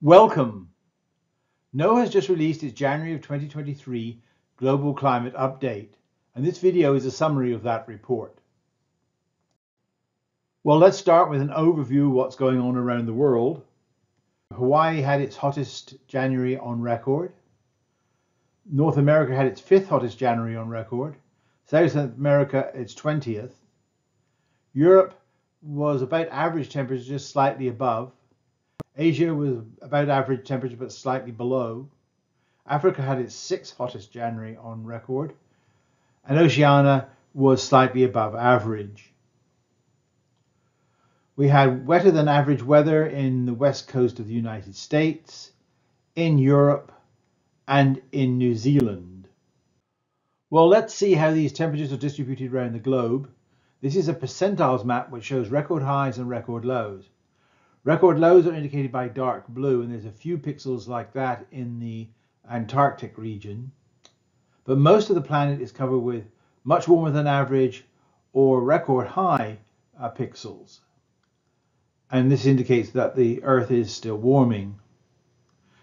Welcome. NOAA has just released its January of 2023 Global Climate Update, and this video is a summary of that report. Well, let's start with an overview of what's going on around the world. Hawaii had its hottest January on record. North America had its fifth hottest January on record. South America its 20th. Europe was about average temperature, just slightly above. Asia was about average temperature, but slightly below. Africa had its sixth hottest January on record, and Oceania was slightly above average. We had wetter than average weather in the west coast of the United States, in Europe, and in New Zealand. Well, let's see how these temperatures are distributed around the globe. This is a percentiles map which shows record highs and record lows. Record lows are indicated by dark blue, and there's a few pixels like that in the Antarctic region. But most of the planet is covered with much warmer than average or record high uh, pixels. And this indicates that the Earth is still warming.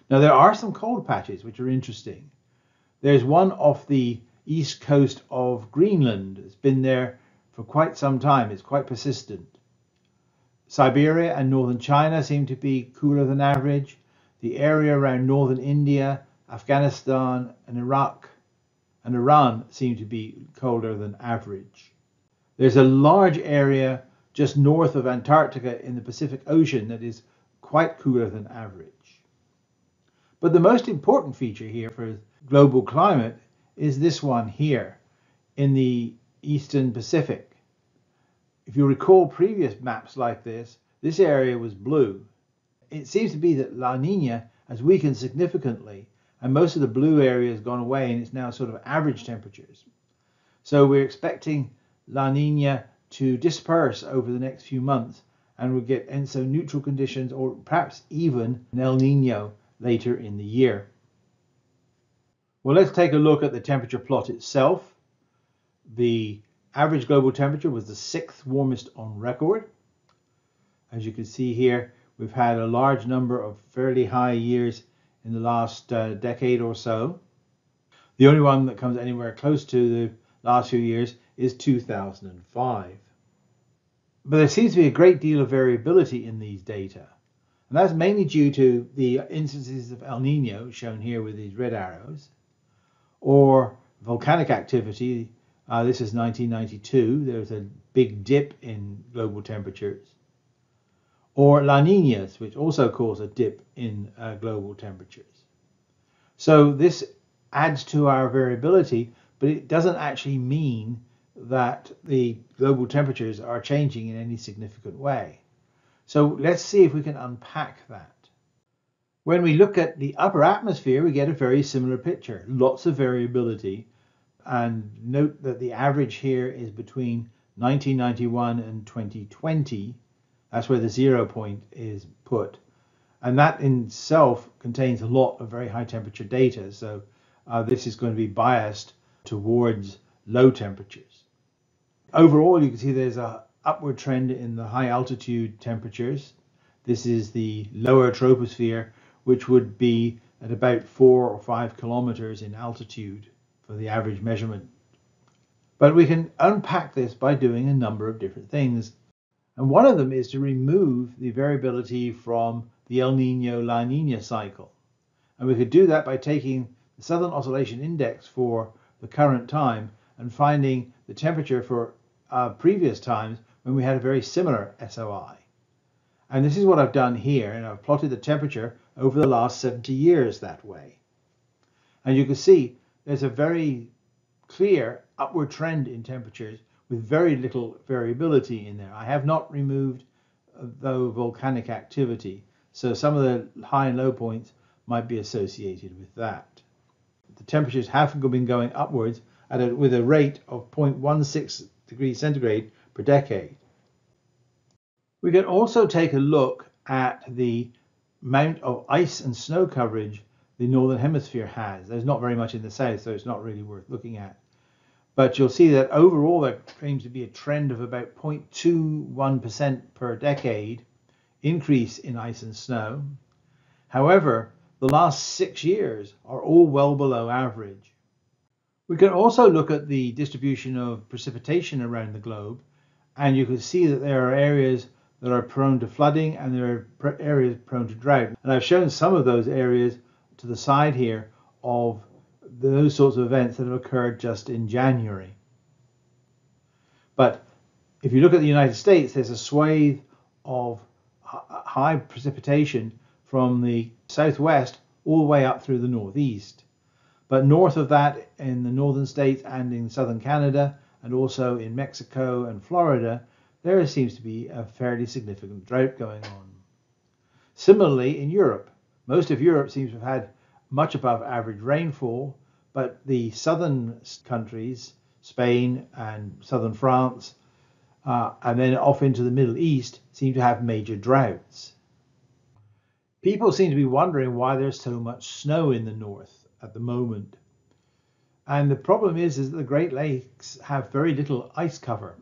Now, there are some cold patches which are interesting. There's one off the east coast of Greenland. It's been there for quite some time, it's quite persistent. Siberia and northern China seem to be cooler than average. The area around northern India, Afghanistan, and Iraq and Iran seem to be colder than average. There's a large area just north of Antarctica in the Pacific Ocean that is quite cooler than average. But the most important feature here for global climate is this one here in the eastern Pacific. If you recall previous maps like this, this area was blue. It seems to be that La Nina has weakened significantly and most of the blue area has gone away and it's now sort of average temperatures. So we're expecting La Nina to disperse over the next few months and we'll get ENSO neutral conditions or perhaps even an El Nino later in the year. Well, let's take a look at the temperature plot itself. The Average global temperature was the sixth warmest on record. As you can see here, we've had a large number of fairly high years in the last uh, decade or so. The only one that comes anywhere close to the last few years is 2005. But there seems to be a great deal of variability in these data. And that's mainly due to the instances of El Nino, shown here with these red arrows, or volcanic activity uh, this is 1992. There's a big dip in global temperatures. Or La Ninas, which also cause a dip in uh, global temperatures. So this adds to our variability, but it doesn't actually mean that the global temperatures are changing in any significant way. So let's see if we can unpack that. When we look at the upper atmosphere, we get a very similar picture. Lots of variability, and note that the average here is between 1991 and 2020. That's where the zero point is put. And that in itself contains a lot of very high temperature data. So uh, this is going to be biased towards low temperatures. Overall, you can see there's a upward trend in the high altitude temperatures. This is the lower troposphere, which would be at about four or five kilometers in altitude for the average measurement. But we can unpack this by doing a number of different things. And one of them is to remove the variability from the El Nino La Nina cycle. And we could do that by taking the Southern Oscillation Index for the current time and finding the temperature for uh, previous times when we had a very similar SOI. And this is what I've done here, and I've plotted the temperature over the last 70 years that way. And you can see there's a very clear upward trend in temperatures with very little variability in there. I have not removed uh, though volcanic activity, so some of the high and low points might be associated with that. The temperatures have been going upwards at a, with a rate of 0.16 degrees centigrade per decade. We can also take a look at the amount of ice and snow coverage the northern hemisphere has. There's not very much in the south, so it's not really worth looking at. But you'll see that overall there seems to be a trend of about 0.21% per decade increase in ice and snow. However, the last six years are all well below average. We can also look at the distribution of precipitation around the globe, and you can see that there are areas that are prone to flooding and there are areas prone to drought. And I've shown some of those areas to the side here of those sorts of events that have occurred just in January. But if you look at the United States, there's a swathe of high precipitation from the southwest all the way up through the northeast. But north of that, in the northern states and in southern Canada, and also in Mexico and Florida, there seems to be a fairly significant drought going on. Similarly, in Europe, most of Europe seems to have had much above average rainfall, but the southern countries, Spain and southern France, uh, and then off into the Middle East, seem to have major droughts. People seem to be wondering why there's so much snow in the north at the moment. And the problem is, is that the Great Lakes have very little ice cover.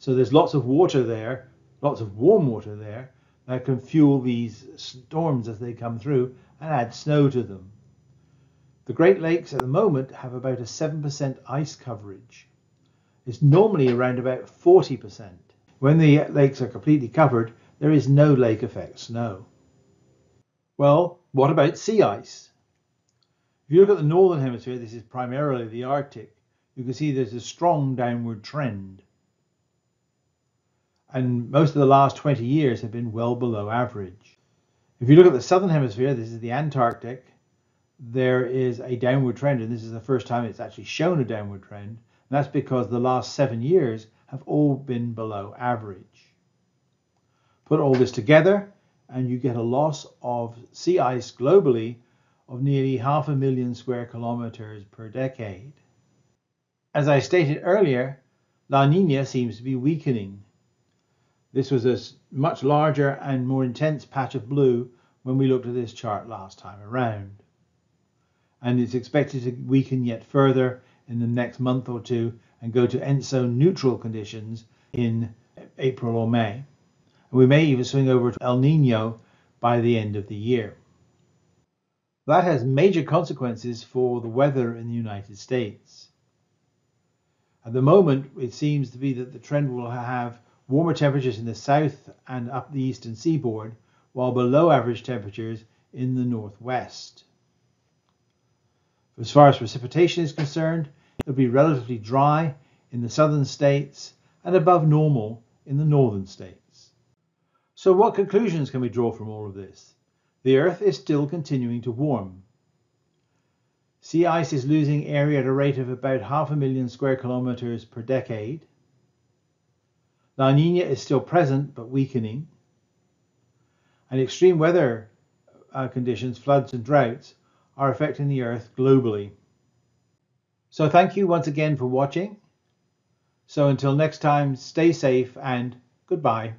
So there's lots of water there, lots of warm water there can fuel these storms as they come through and add snow to them. The Great Lakes at the moment have about a 7% ice coverage. It's normally around about 40%. When the lakes are completely covered, there is no lake effect snow. Well, what about sea ice? If you look at the northern hemisphere, this is primarily the Arctic, you can see there's a strong downward trend and most of the last 20 years have been well below average. If you look at the southern hemisphere, this is the Antarctic, there is a downward trend, and this is the first time it's actually shown a downward trend. And that's because the last seven years have all been below average. Put all this together, and you get a loss of sea ice globally of nearly half a million square kilometers per decade. As I stated earlier, La Nina seems to be weakening. This was a much larger and more intense patch of blue when we looked at this chart last time around. And it's expected to weaken yet further in the next month or two and go to ENSO neutral conditions in April or May. And we may even swing over to El Nino by the end of the year. That has major consequences for the weather in the United States. At the moment, it seems to be that the trend will have warmer temperatures in the south and up the eastern seaboard, while below average temperatures in the northwest. As far as precipitation is concerned, it'll be relatively dry in the southern states and above normal in the northern states. So what conclusions can we draw from all of this? The Earth is still continuing to warm. Sea ice is losing area at a rate of about half a million square kilometers per decade. La Nina is still present but weakening. And extreme weather uh, conditions, floods and droughts, are affecting the Earth globally. So thank you once again for watching. So until next time, stay safe and goodbye.